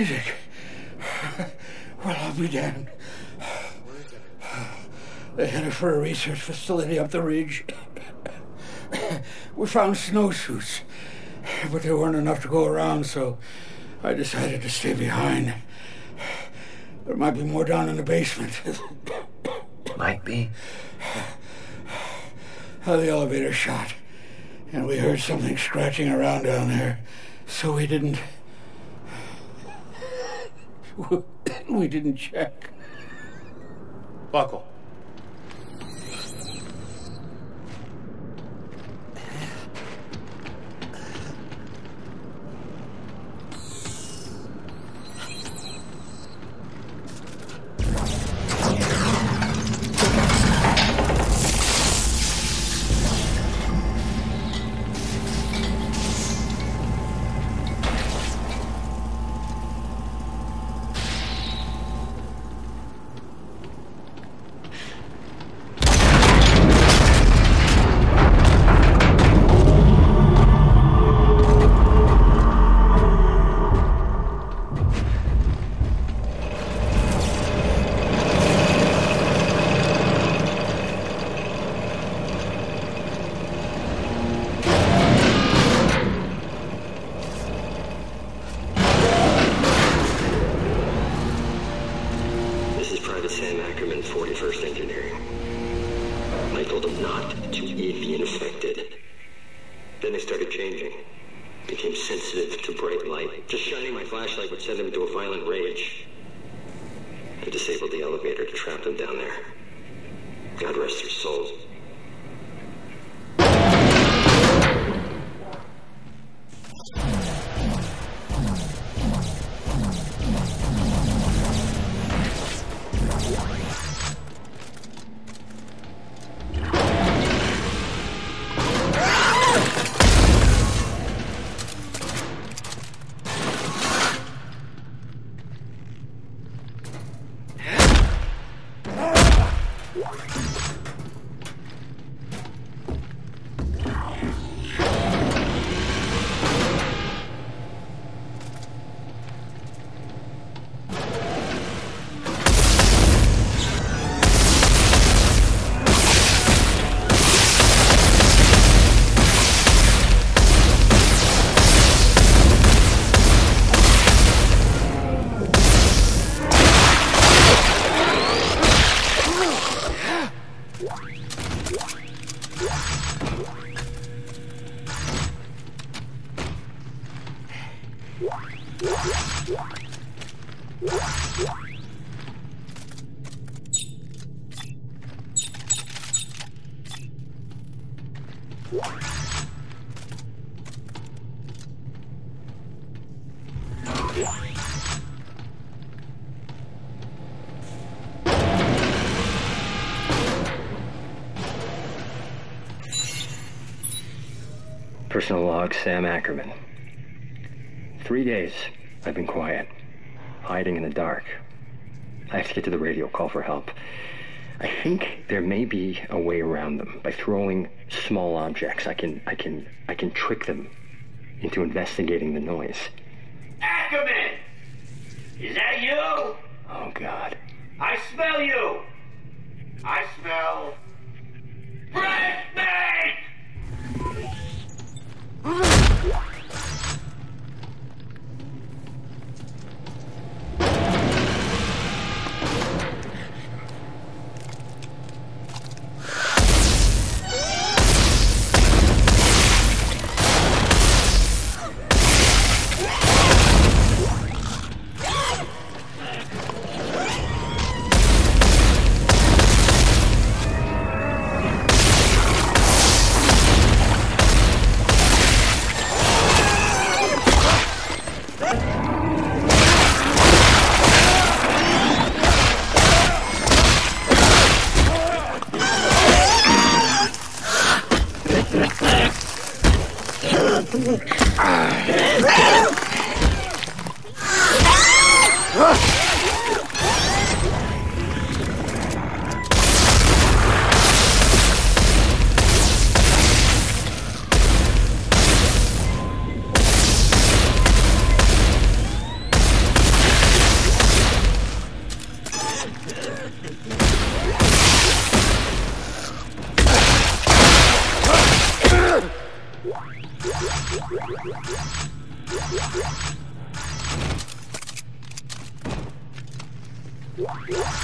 Isaac. Well, I'll be damned. They headed for a research facility up the ridge. We found snowsuits, but there weren't enough to go around, so I decided to stay behind. There might be more down in the basement. Might be. Uh, the elevator shot, and we heard something scratching around down there, so we didn't. We didn't check. Buckell. 41st Engineering. I told them not to eat the infected. Then they started changing. Became sensitive to bright light. Just shining my flashlight would send them into a violent rage. Personal log, Sam Ackerman. Three days I've been quiet, hiding in the dark. I have to get to the radio, call for help. I think there may be a way around them by throwing small objects. I can, I can, I can trick them into investigating the noise. Ackerman! Is that you? Oh God. I smell you! I smell... Breast meat! Yeah.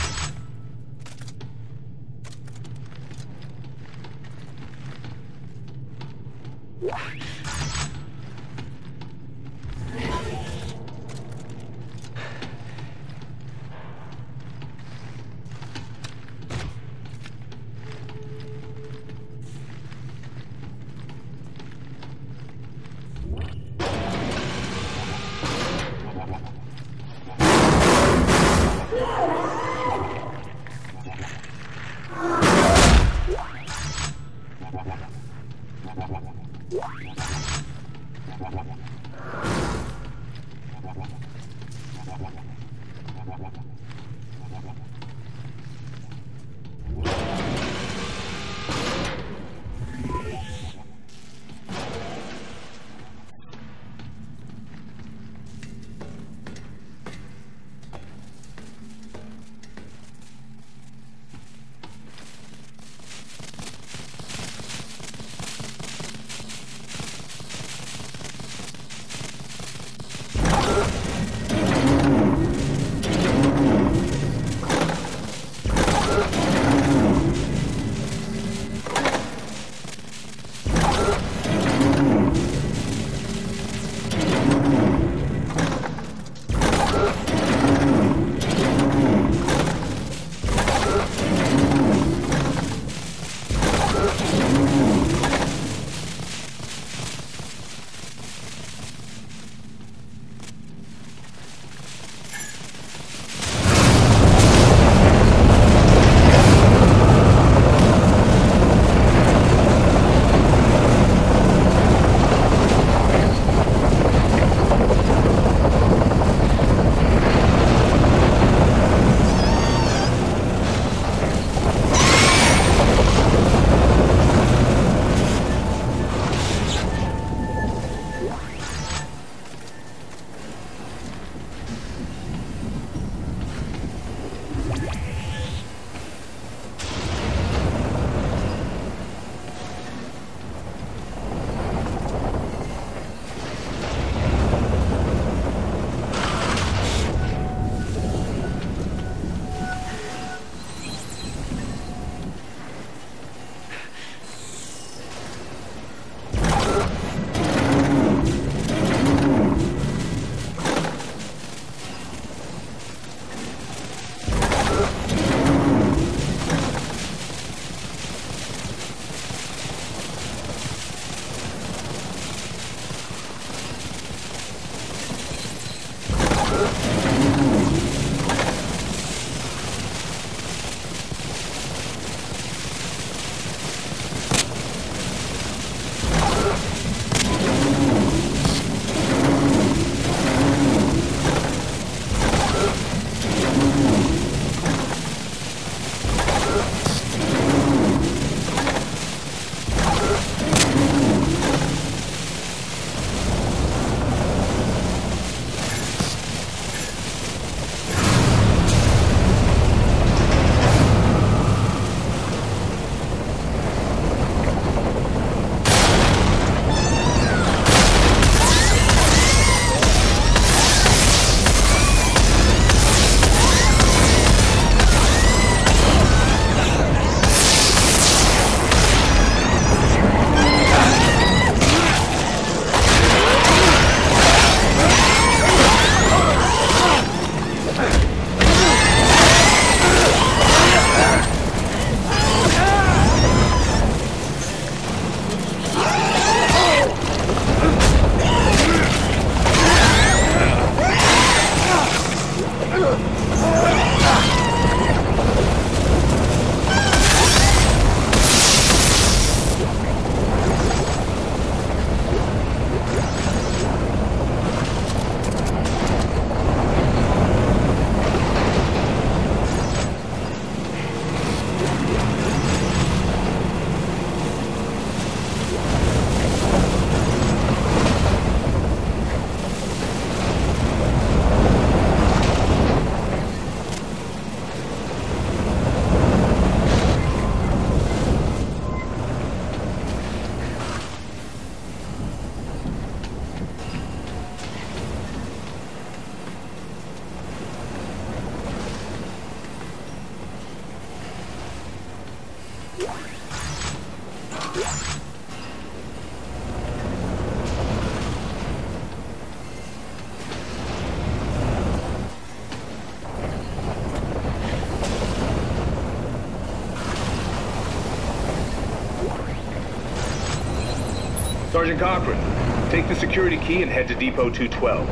Sergeant Cochran, take the security key and head to Depot 212.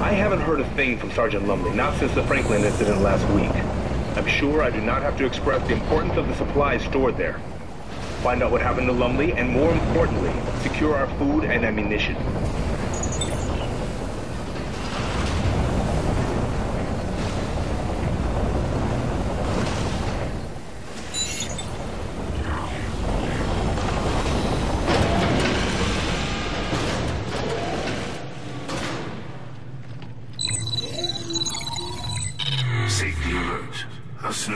I haven't heard a thing from Sergeant Lumley, not since the Franklin incident last week. I'm sure I do not have to express the importance of the supplies stored there. Find out what happened to Lumley, and more importantly, secure our food and ammunition.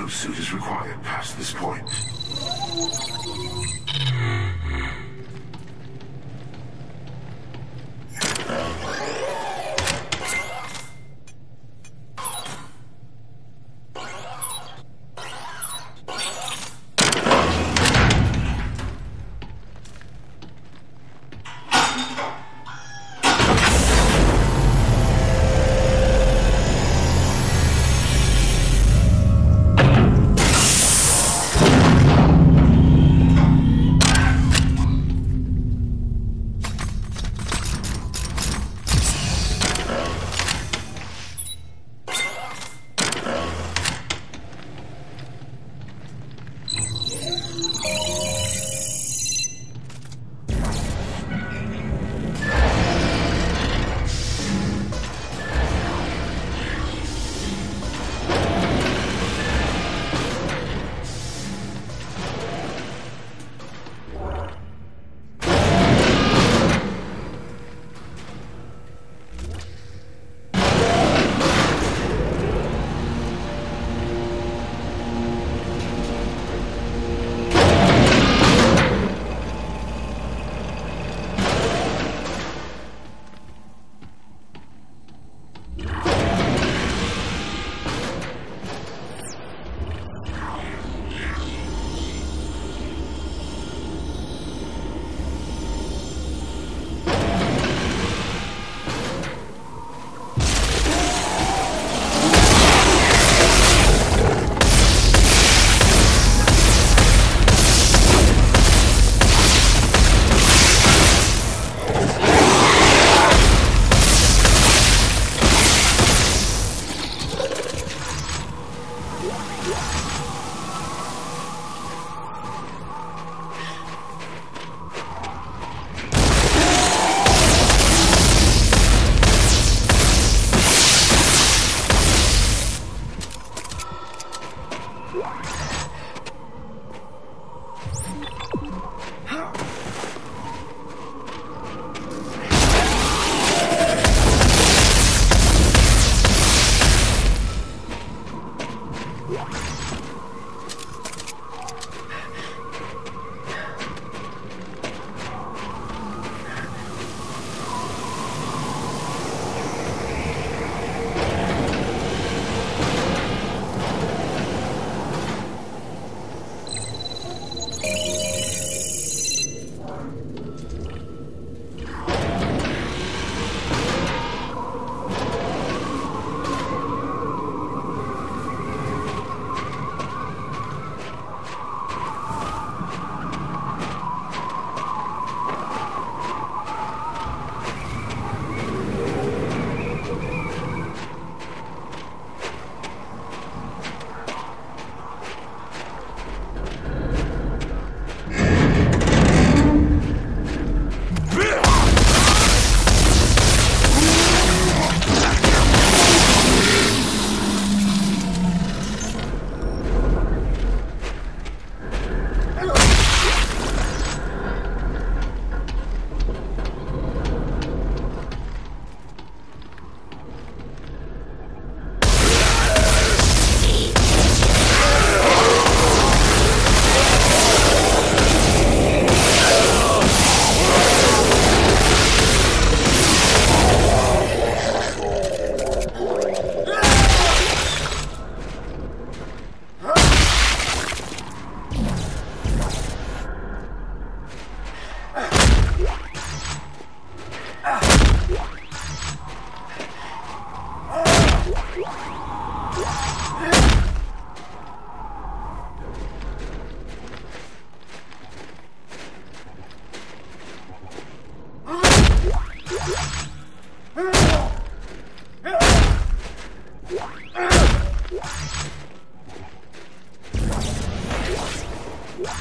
A snowsuit is required past this point.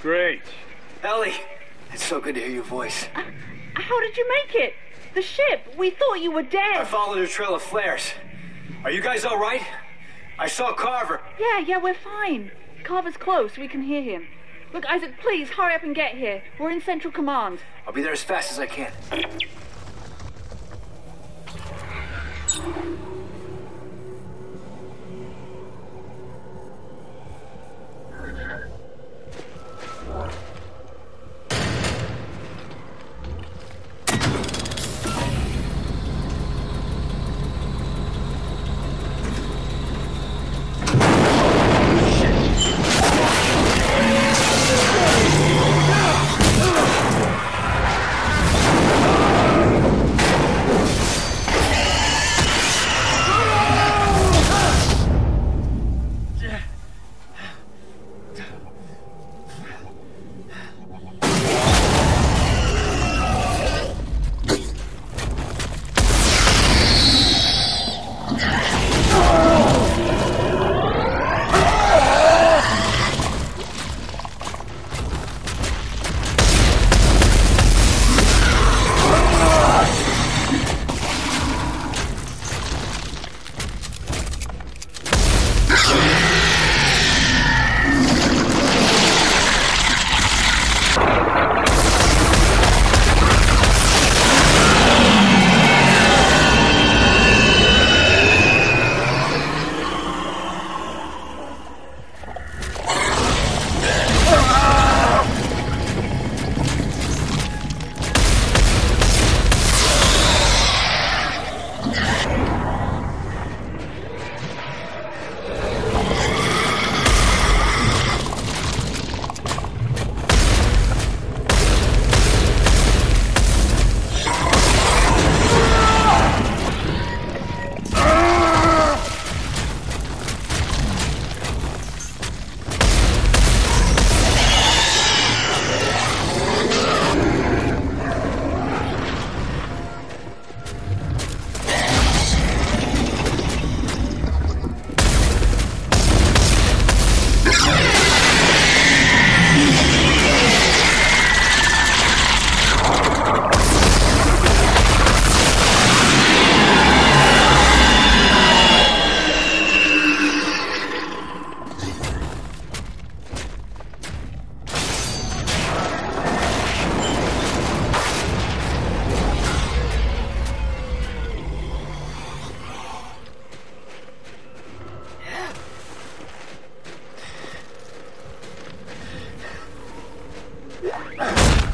great. Ellie! It's so good to hear your voice. Uh, how did you make it? The ship. We thought you were dead. I followed a trail of flares. Are you guys all right? I saw Carver. Yeah, yeah, we're fine. Carver's close. We can hear him. Look, Isaac, please hurry up and get here. We're in Central Command. I'll be there as fast as I can.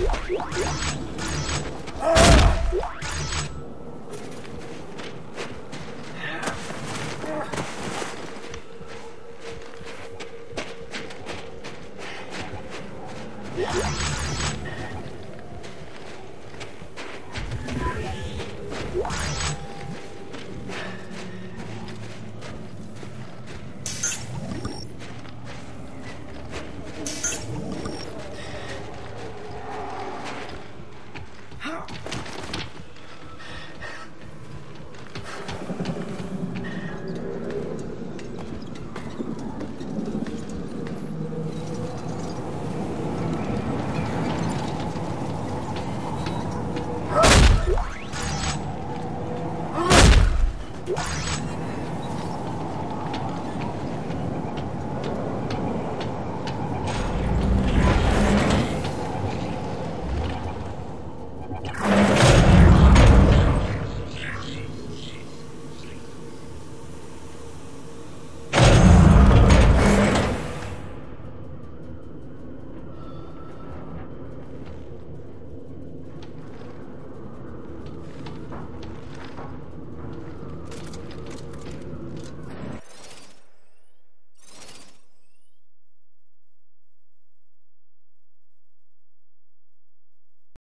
Yeah, yeah, yeah.